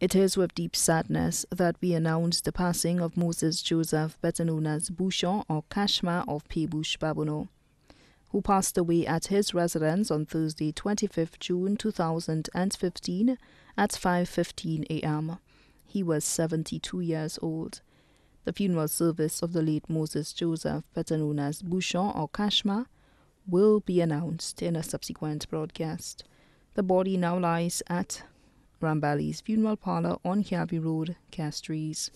It is with deep sadness that we announce the passing of Moses Joseph, better known as Bouchon or Kashma of Pebush Babonneau, who passed away at his residence on Thursday, 25th June 2015 at 5:15 a.m. He was 72 years old. The funeral service of the late Moses Joseph, better known as Bouchon or Kashma, will be announced in a subsequent broadcast. The body now lies at Rambali's funeral parlor on Hiabi Road, Castries.